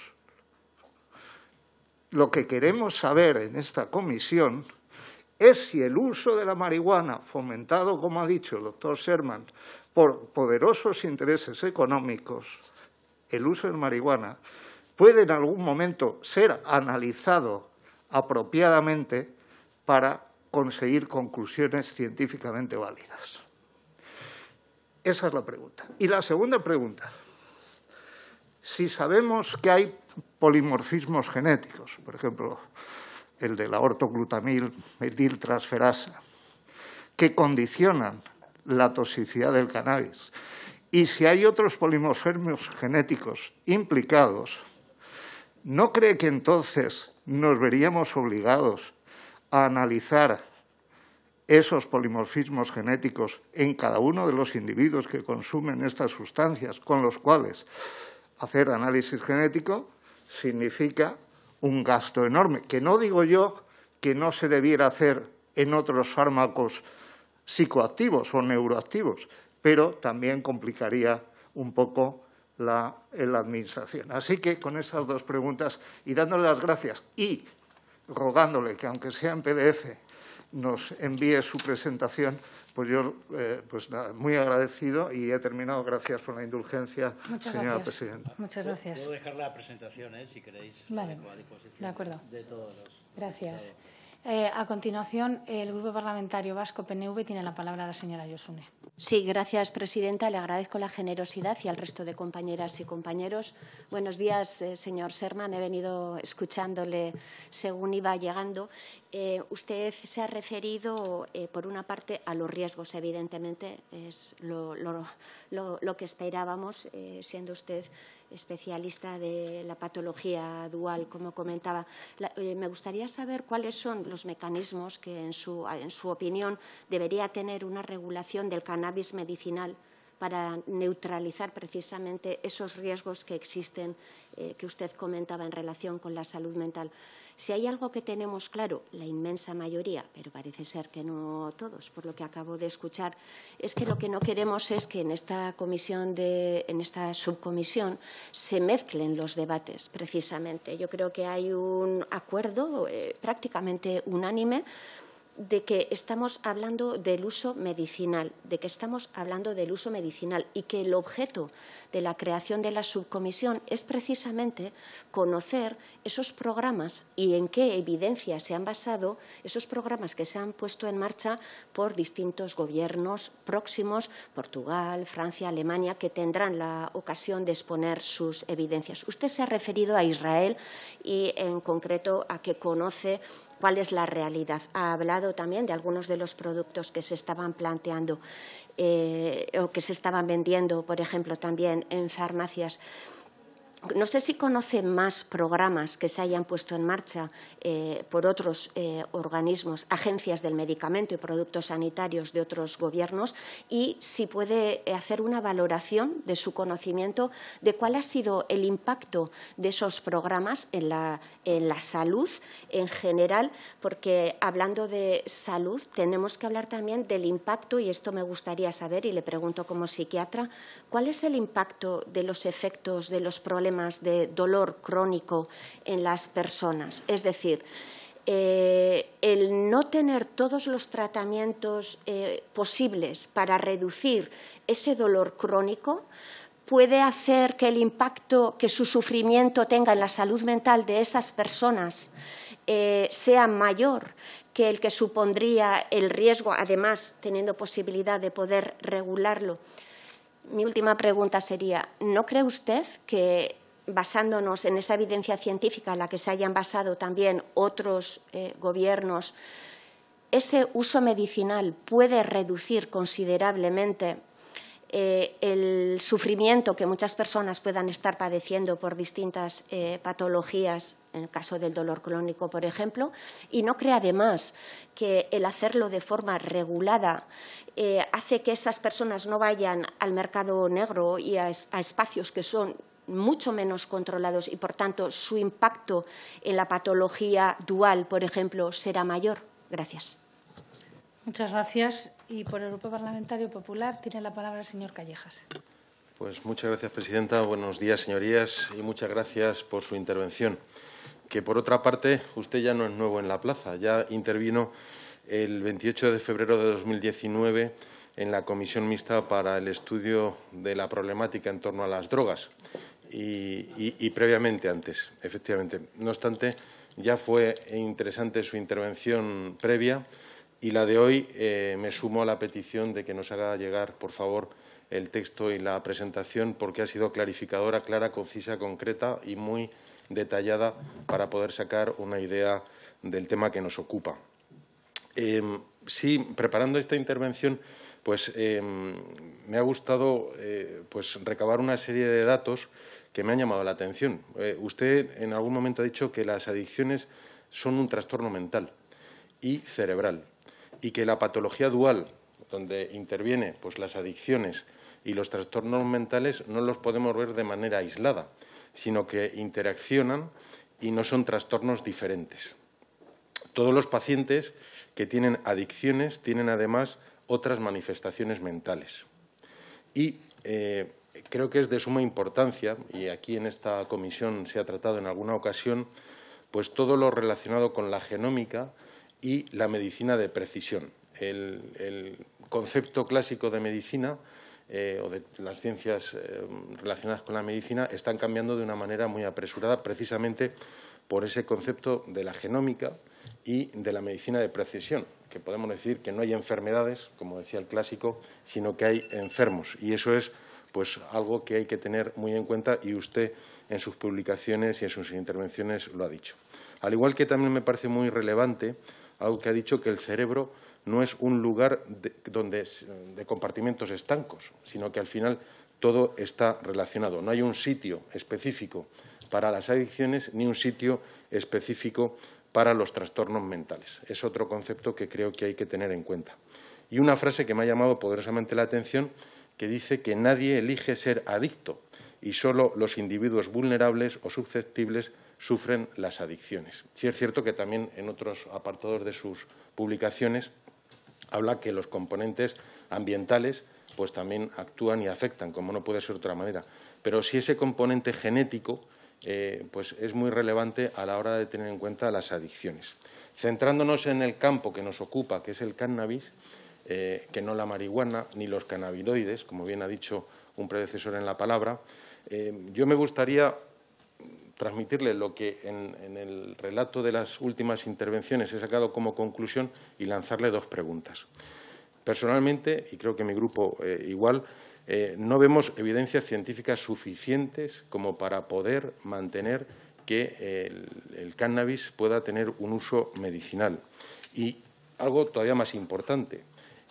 Lo que queremos saber en esta comisión es si el uso de la marihuana, fomentado, como ha dicho el doctor Sherman, por poderosos intereses económicos, el uso de marihuana puede en algún momento ser analizado apropiadamente para conseguir conclusiones científicamente válidas. Esa es la pregunta. Y la segunda pregunta, si sabemos que hay polimorfismos genéticos, por ejemplo, el de la ortoglutamil metiltransferasa, que condicionan la toxicidad del cannabis, y si hay otros polimorfismos genéticos implicados, ¿no cree que entonces nos veríamos obligados a analizar esos polimorfismos genéticos en cada uno de los individuos que consumen estas sustancias, con los cuales hacer análisis genético significa un gasto enorme, que no digo yo que no se debiera hacer en otros fármacos psicoactivos o neuroactivos, pero también complicaría un poco la, la, administración. Así que con esas dos preguntas y dándole las gracias y rogándole que, aunque sea en PDF, nos envíe su presentación, pues yo, eh, pues nada, muy agradecido y he terminado. Gracias por la indulgencia, Muchas señora gracias. presidenta. Muchas gracias. Puedo dejar la presentación, ¿eh? si queréis. Vale. a disposición De acuerdo. De todos los. Gracias. Eh, a continuación, el Grupo Parlamentario Vasco PNV tiene la palabra la señora Yosune. Sí, gracias, presidenta. Le agradezco la generosidad y al resto de compañeras y compañeros. Buenos días, eh, señor Serman. He venido escuchándole según iba llegando. Eh, usted se ha referido, eh, por una parte, a los riesgos, evidentemente, es lo, que esperábamos, eh, siendo usted especialista de la patología dual, como comentaba. Eh, me gustaría saber cuáles son los mecanismos que, en su, en su opinión, debería tener una regulación del cannabis medicinal para neutralizar precisamente esos riesgos que existen, eh, que usted comentaba en relación con la salud mental. Si hay algo que tenemos claro, la inmensa mayoría, pero parece ser que no todos, por lo que acabo de escuchar, es que lo que no queremos es que en esta comisión, de, en esta subcomisión, se mezclen los debates, precisamente. Yo creo que hay un acuerdo eh, prácticamente unánime de que estamos hablando del uso medicinal, de que estamos hablando del uso medicinal y que el objeto de la creación de la subcomisión es precisamente conocer esos programas y en qué evidencia se han basado esos programas que se han puesto en marcha por distintos gobiernos próximos, Portugal, Francia, Alemania, que tendrán la ocasión de exponer sus evidencias. Usted se ha referido a Israel y, en concreto, a que conoce cuál es la realidad. Ha hablado también de algunos de los productos que se estaban planteando eh, o que se estaban vendiendo, por ejemplo, también en farmacias. No sé si conoce más programas que se hayan puesto en marcha eh, por otros eh, organismos, agencias del medicamento y productos sanitarios de otros gobiernos y si puede hacer una valoración de su conocimiento de cuál ha sido el impacto de esos programas en la, en la salud en general, porque hablando de salud tenemos que hablar también del impacto, y esto me gustaría saber, y le pregunto como psiquiatra, ¿cuál es el impacto de los efectos de los problemas de dolor crónico en las personas. Es decir, eh, el no tener todos los tratamientos eh, posibles para reducir ese dolor crónico puede hacer que el impacto que su sufrimiento tenga en la salud mental de esas personas eh, sea mayor que el que supondría el riesgo, además teniendo posibilidad de poder regularlo. Mi última pregunta sería, ¿no cree usted que basándonos en esa evidencia científica en la que se hayan basado también otros eh, gobiernos, ese uso medicinal puede reducir considerablemente eh, el sufrimiento que muchas personas puedan estar padeciendo por distintas eh, patologías, en el caso del dolor crónico, por ejemplo, y no cree además que el hacerlo de forma regulada hace que esas personas no vayan al mercado negro y a espacios que son mucho menos controlados y, por tanto, su impacto en la patología dual, por ejemplo, será mayor? Gracias. Muchas gracias. Y por el Grupo Parlamentario Popular tiene la palabra el señor Callejas. Pues muchas gracias, presidenta. Buenos días, señorías, y muchas gracias por su intervención. Que por otra parte, usted ya no es nuevo en la plaza. Ya intervino el 28 de febrero de 2019 en la Comisión Mixta para el Estudio de la Problemática en torno a las drogas y, previamente antes, efectivamente. No obstante, ya fue interesante su intervención previa y la de hoy eh, me sumo a la petición de que nos haga llegar, por favor, el texto y la presentación porque ha sido clarificadora, clara, concisa, concreta y muy detallada para poder sacar una idea del tema que nos ocupa. Em, sí, preparando esta intervención, pues em, me ha gustado eh, pues recabar una serie de datos que me han llamado la atención. Eh, usted en algún momento ha dicho que las adicciones son un trastorno mental y cerebral y que la patología dual, donde interviene pues las adicciones y los trastornos mentales, no los podemos ver de manera aislada, sino que interaccionan y no son trastornos diferentes. Todos los pacientes que tienen adicciones tienen además otras manifestaciones mentales. Y eh, creo que es de suma importancia, y aquí en esta comisión se ha tratado en alguna ocasión, pues todo lo relacionado con la genómica y la medicina de precisión. El, concepto clásico de medicina eh, o de las ciencias eh, relacionadas con la medicina están cambiando de una manera muy apresurada precisamente por ese concepto de la genómica y de la medicina de precisión, que podemos decir que no hay enfermedades, como decía el clásico, sino que hay enfermos. Y eso es pues algo que hay que tener muy en cuenta y usted en sus publicaciones y en sus intervenciones lo ha dicho. Al igual que también me parece muy relevante algo que ha dicho que el cerebro no es un lugar de, donde, de compartimentos estancos, sino que al final todo está relacionado. No hay un sitio específico para las adicciones ni un sitio específico para los trastornos mentales. Es otro concepto que creo que hay que tener en cuenta. Y una frase que me ha llamado poderosamente la atención que dice que nadie elige ser adicto y solo los individuos vulnerables o susceptibles sufren las adicciones. Sí es cierto que también en otros apartados de sus publicaciones habla que los componentes ambientales pues también actúan y afectan, como no puede ser de otra manera. Pero si ese componente genético eh, pues es muy relevante a la hora de tener en cuenta las adicciones. Centrándonos en el campo que nos ocupa, que es el cannabis, eh, que no la marihuana ni los cannabinoides, como bien ha dicho un predecesor en la palabra, eh, yo me gustaría transmitirle lo que en, el relato de las últimas intervenciones he sacado como conclusión y lanzarle dos preguntas. Personalmente, y creo que mi grupo igual, eh, no vemos evidencias científicas suficientes como para poder mantener que el, cannabis pueda tener un uso medicinal. Y algo todavía más importante,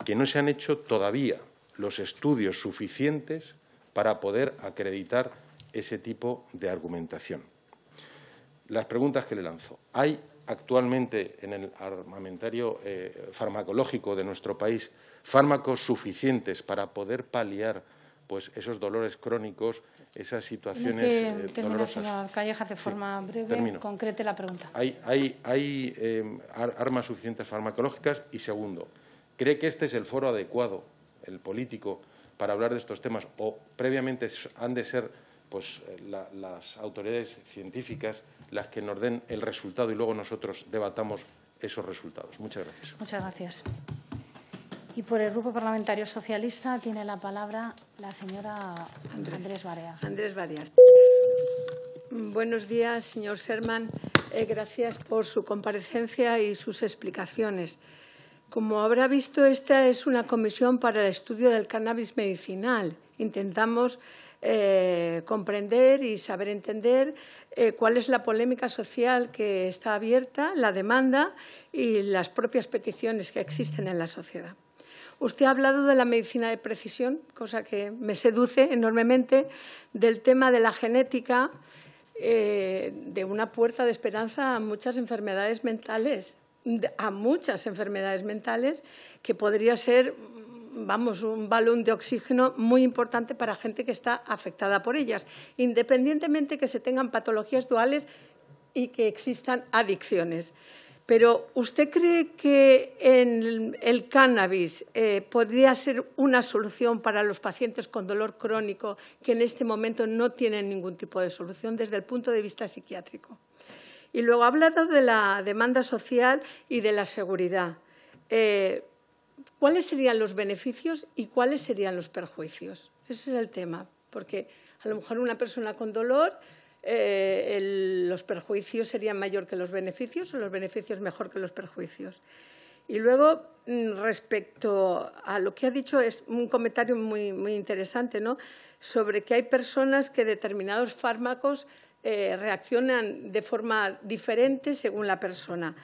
que no se han hecho todavía los estudios suficientes para poder acreditar ese tipo de argumentación. Las preguntas que le lanzo. ¿Hay actualmente en el armamentario eh, farmacológico de nuestro país fármacos suficientes para poder paliar pues esos dolores crónicos, esas situaciones que eh, dolorosas. señor Calleja, de forma breve, concrete la pregunta. ¿Hay, hay, hay em, armas suficientes farmacológicas? Y segundo, ¿cree que este es el foro adecuado, el político, para hablar de estos temas? ¿O previamente han de ser pues, las autoridades científicas las que nos den el resultado y luego nosotros debatamos esos resultados? Muchas gracias. Muchas gracias. Y por el Grupo Parlamentario Socialista tiene la palabra la señora Andrés, Barea. Andrés Barea. Buenos días, señor Serman. Eh, gracias por su comparecencia y sus explicaciones. Como habrá visto, esta es una comisión para el estudio del cannabis medicinal. Intentamos eh, comprender y saber entender eh, cuál es la polémica social que está abierta, la demanda y las propias peticiones que existen en la sociedad. Usted ha hablado de la medicina de precisión, cosa que me seduce enormemente, del tema de la genética, eh, de una puerta de esperanza a muchas enfermedades mentales, a muchas enfermedades mentales que podría ser vamos, un balón de oxígeno muy importante para gente que está afectada por ellas, independientemente que se tengan patologías duales y que existan adicciones. Pero ¿usted cree que el cannabis eh, podría ser una solución para los pacientes con dolor crónico que en este momento no tienen ningún tipo de solución desde el punto de vista psiquiátrico? Y luego ha hablado de la demanda social y de la seguridad. Eh, ¿Cuáles serían los beneficios y cuáles serían los perjuicios? Ese es el tema, porque a lo mejor una persona con dolor eh, los perjuicios serían mayor que los beneficios o los beneficios mejor que los perjuicios. Y luego, mm, respecto a lo que ha dicho, es un comentario muy, interesante, ¿no? Sobre que hay personas que determinados fármacos eh, reaccionan de forma diferente según la persona.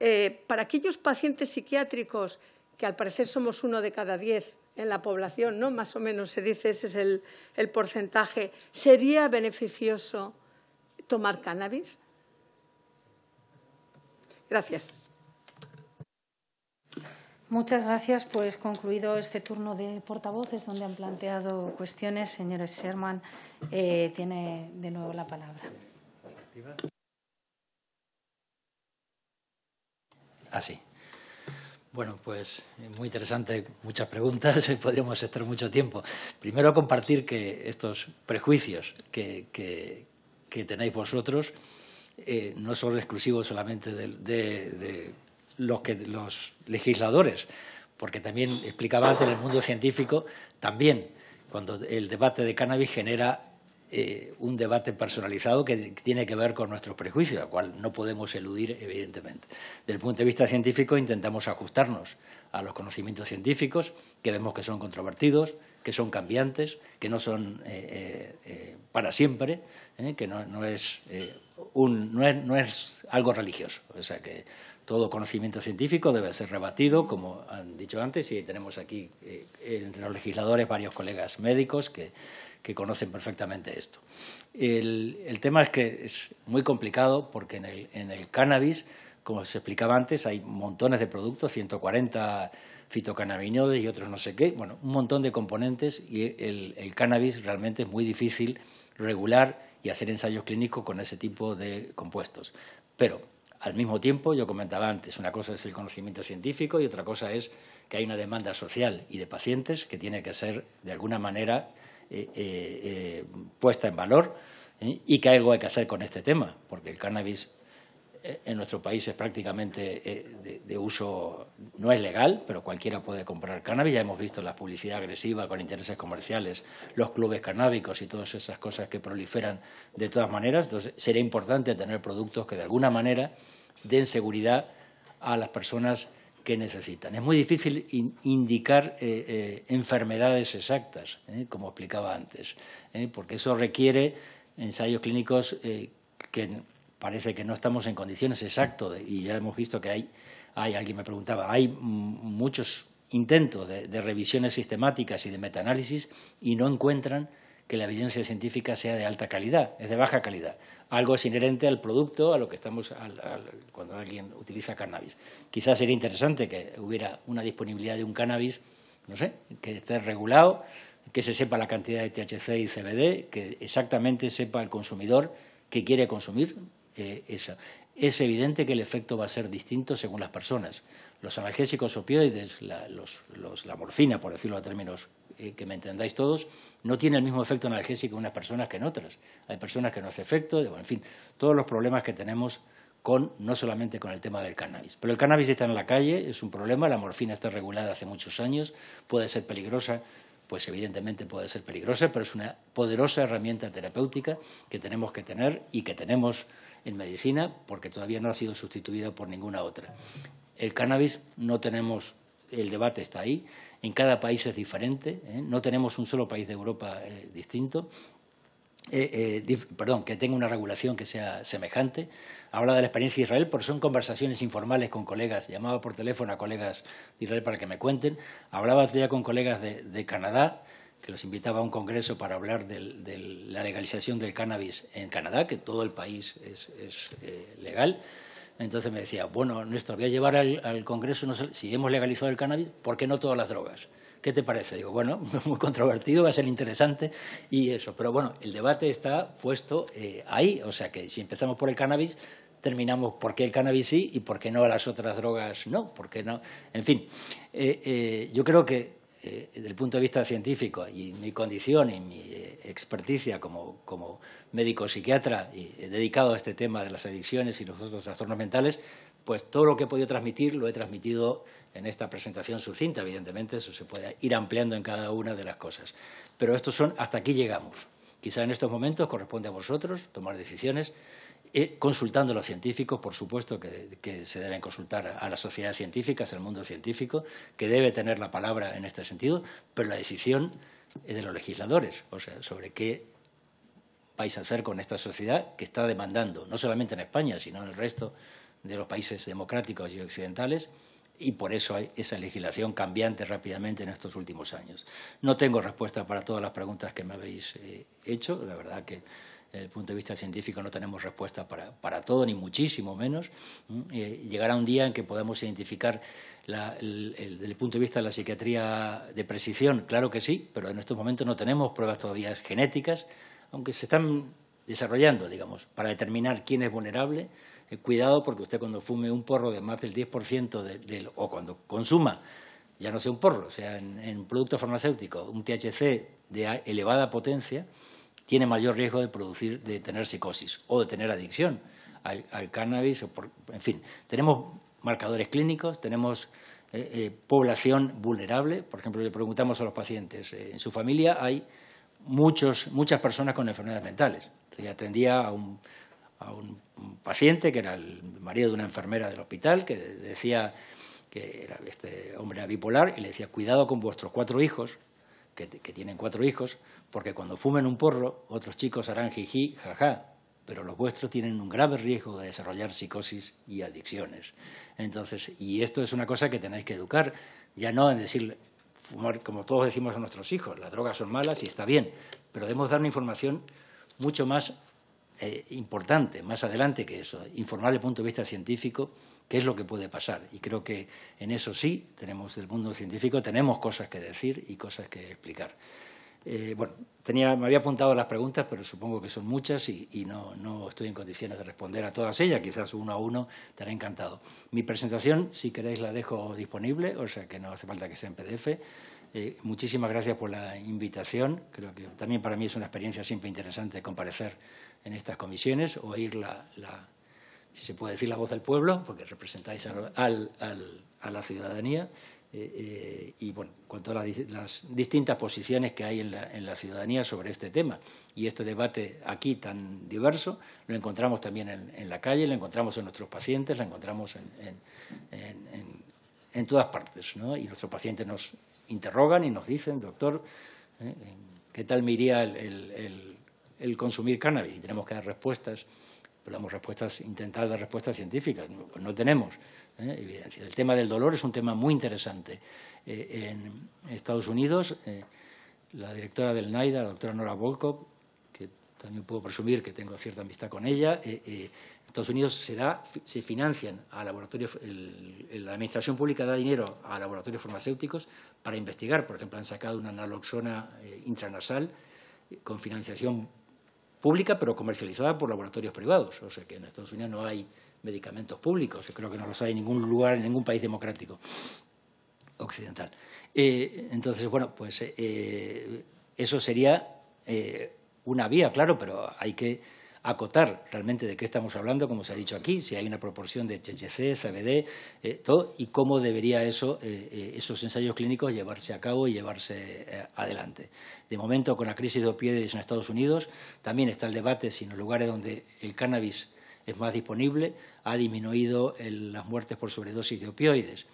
Eh, para aquellos pacientes psiquiátricos, que al parecer somos uno de cada diez en la población, ¿no? Más o menos se dice ese es el porcentaje. ¿Sería beneficioso tomar cannabis? Gracias. Muchas gracias. Pues concluido este turno de portavoces donde han planteado cuestiones, señora Sherman eh, tiene de nuevo la palabra. Así. Ah, bueno, pues muy interesante, muchas preguntas, podríamos estar mucho tiempo. Primero, compartir que estos prejuicios que, que tenéis vosotros eh, no son exclusivos solamente de, los, que, los legisladores, porque también explicaba antes en el mundo científico, también cuando el debate de cannabis genera eh, un debate personalizado que tiene que ver con nuestros prejuicios, al cual no podemos eludir, evidentemente. Desde el punto de vista científico, intentamos ajustarnos a los conocimientos científicos, que vemos que son controvertidos, que son cambiantes, que no son eh, eh, para siempre, que no, es, un, no, es, no es algo religioso. O sea que todo conocimiento científico debe ser rebatido, como han dicho antes, y tenemos aquí entre los legisladores varios colegas médicos que conocen perfectamente esto. El, tema es que es muy complicado porque en el, cannabis, como se explicaba antes, hay montones de productos, 140 fitocannabinoides y otros no sé qué, bueno, un montón de componentes y el, cannabis realmente es muy difícil regular y hacer ensayos clínicos con ese tipo de compuestos. Pero al mismo tiempo, yo comentaba antes, una cosa es el conocimiento científico y otra cosa es que hay una demanda social y de pacientes que tiene que ser, de alguna manera, eh, eh, eh, puesta en valor y que algo hay que hacer con este tema, porque el cannabis en nuestro país es prácticamente de, uso, no es legal, pero cualquiera puede comprar cannabis. Ya hemos visto la publicidad agresiva con intereses comerciales, los clubes canábicos y todas esas cosas que proliferan de todas maneras. Entonces, sería importante tener productos que de alguna manera den seguridad a las personas que necesitan. Es muy difícil indicar eh, eh, enfermedades exactas, eh, como explicaba antes, porque eso requiere ensayos clínicos que parece que no estamos en condiciones exactas, y ya hemos visto que hay, hay alguien me preguntaba, hay muchos intentos de, de revisiones sistemáticas y de metaanálisis y no encuentran que la evidencia científica sea de alta calidad, es de baja calidad. Algo es inherente al producto, a lo que estamos cuando alguien utiliza cannabis. Quizás sería interesante que hubiera una disponibilidad de un cannabis, no sé, que esté regulado, que se sepa la cantidad de THC y CBD, que exactamente sepa el consumidor que quiere consumir Es evidente que el efecto va a ser distinto según las personas. Los analgésicos opioides, la, la morfina, por decirlo a términos eh, que me entendáis todos, no tiene el mismo efecto analgésico en unas personas que en otras. Hay personas que no hace efecto, en fin, todos los problemas que tenemos con, no solamente con el tema del cannabis. Pero el cannabis está en la calle, es un problema, la morfina está regulada hace muchos años, puede ser peligrosa, pues evidentemente puede ser peligrosa, pero es una poderosa herramienta terapéutica que tenemos que tener y que tenemos en medicina porque todavía no ha sido sustituida por ninguna otra. El cannabis no tenemos, el debate está ahí, en cada país es diferente, ¿eh? no tenemos un solo país de Europa eh, distinto, eh, perdón, que tenga una regulación que sea semejante. Habla de la experiencia de Israel, porque son conversaciones informales con colegas. Llamaba por teléfono a colegas de Israel para que me cuenten. Hablaba todavía con colegas de, Canadá, que los invitaba a un congreso para hablar de la legalización del cannabis en Canadá, que todo el país es, legal. Entonces me decía, bueno, Néstor, voy a llevar al, Congreso, si hemos legalizado el cannabis, ¿por qué no todas las drogas? ¿qué te parece? Digo, bueno, muy controvertido, va a ser interesante y eso. Pero bueno, el debate está puesto eh, ahí. O sea que si empezamos por el cannabis, terminamos por qué el cannabis sí y por qué no las otras drogas no, por qué no. En fin, eh, eh, yo creo que desde el punto de vista científico y mi condición y mi experticia como, como médico psiquiatra y dedicado a este tema de las adicciones y los otros trastornos mentales, pues todo lo que he podido transmitir lo he transmitido en esta presentación sucinta, evidentemente, eso se puede ir ampliando en cada una de las cosas. Pero estos son, hasta aquí llegamos. Quizá en estos momentos corresponde a vosotros tomar decisiones, eh, consultando a los científicos, por supuesto que, se deben consultar a, las sociedades científicas, al mundo científico, que debe tener la palabra en este sentido, pero la decisión es de los legisladores, o sea, sobre qué vais a hacer con esta sociedad que está demandando, no solamente en España, sino en el resto de los países democráticos y occidentales y por eso hay esa legislación cambiante rápidamente en estos últimos años. No tengo respuesta para todas las preguntas que me habéis eh, hecho. La verdad que desde el punto de vista científico no tenemos respuesta para, todo, ni muchísimo menos. Llegará un día en que podamos identificar desde el punto de vista de la psiquiatría de precisión, claro que sí, pero en estos momentos no tenemos pruebas todavía genéticas, aunque se están desarrollando, digamos, para determinar quién es vulnerable eh, cuidado porque usted cuando fume un porro de más del 10% de, o cuando consuma, ya no sea un porro, sea en, en producto farmacéutico, un THC de elevada potencia, tiene mayor riesgo de producir, de tener psicosis o de tener adicción al, cannabis. O en fin, tenemos marcadores clínicos, tenemos eh, eh, población vulnerable. Por ejemplo, le preguntamos a los pacientes, en su familia hay muchos, muchas personas con enfermedades mentales. Se atendía a un, paciente que era el marido de una enfermera del hospital que decía que era, este hombre bipolar y le decía cuidado con vuestros cuatro hijos que, tienen cuatro hijos porque cuando fumen un porro otros chicos harán jiji jaja pero los vuestros tienen un grave riesgo de desarrollar psicosis y adicciones. Entonces y esto es una cosa que tenéis que educar ya no en decir fumar como todos decimos a nuestros hijos las drogas son malas y está bien pero debemos dar una información mucho más eh, importante más adelante que eso, informar desde el punto de vista científico qué es lo que puede pasar. Y creo que en eso sí, tenemos del mundo científico, tenemos cosas que decir y cosas que explicar. Eh, bueno, tenía, me había apuntado las preguntas, pero supongo que son muchas y, no, no, estoy en condiciones de responder a todas ellas. Quizás uno a uno hará encantado. Mi presentación, si queréis, la dejo disponible, o sea que no hace falta que sea en PDF. Eh, muchísimas gracias por la invitación. Creo que también para mí es una experiencia siempre interesante comparecer en estas comisiones, oír la, si se puede decir, la voz del pueblo, porque representáis a la ciudadanía, eh, eh, y bueno, con todas las, distintas posiciones que hay en la, ciudadanía sobre este tema. Y este debate aquí tan diverso lo encontramos también en, la calle, lo encontramos en nuestros pacientes, lo encontramos en, todas partes. ¿no? Y nuestros pacientes nos interrogan y nos dicen, doctor, ¿eh? ¿qué tal me iría el consumir cannabis y tenemos que dar respuestas, damos respuestas, intentar dar respuestas científicas, no, pues no tenemos ¿eh? evidencia. El tema del dolor es un tema muy interesante. Eh, en Estados Unidos, eh, la directora del NAIDA, la doctora Nora Volkov, que también puedo presumir que tengo cierta amistad con ella, Estados Unidos se, da, se financian a laboratorios, la administración pública da dinero a laboratorios farmacéuticos para investigar. Por ejemplo, han sacado una naloxona intranasal con financiación pública, pero comercializada por laboratorios privados. O sea que en Estados Unidos no hay medicamentos públicos, creo que no los hay en ningún lugar, en ningún país democrático occidental. Eh, entonces, bueno, pues eh, eso sería eh, una vía, claro, pero hay que acotar realmente de qué estamos hablando, como se ha dicho aquí, si hay una proporción de THC, CBD, eh, todo, y cómo debería eso, eh, eh, esos ensayos clínicos llevarse a cabo y llevarse adelante. De momento, con la crisis de opioides en Estados Unidos, también está el debate si en los lugares donde el cannabis es más disponible ha disminuido las muertes por sobredosis de opioides.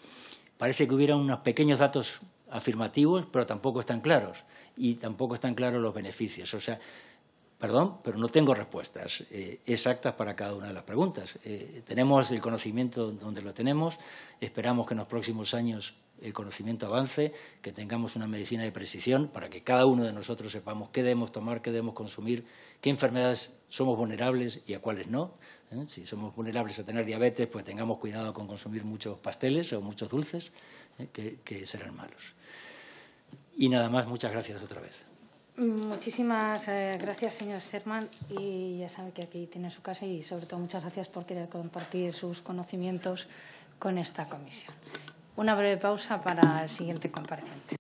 Parece que hubiera unos pequeños datos afirmativos, pero tampoco están claros, y tampoco están claros los beneficios. O sea, Perdón, pero no tengo respuestas eh, exactas para cada una de las preguntas. Eh, tenemos el conocimiento donde lo tenemos, esperamos que en los próximos años el conocimiento avance, que tengamos una medicina de precisión para que cada uno de nosotros sepamos qué debemos tomar, qué debemos consumir, qué enfermedades somos vulnerables y a cuáles no. ¿eh? Si somos vulnerables a tener diabetes, pues tengamos cuidado con consumir muchos pasteles o muchos dulces, que serán malos. Y nada más, muchas gracias otra vez. Muchísimas eh, gracias, señor Sherman. Y ya sabe que aquí tiene su casa y, sobre todo, muchas gracias por querer compartir sus conocimientos con esta comisión. Una breve pausa para el siguiente compareciente.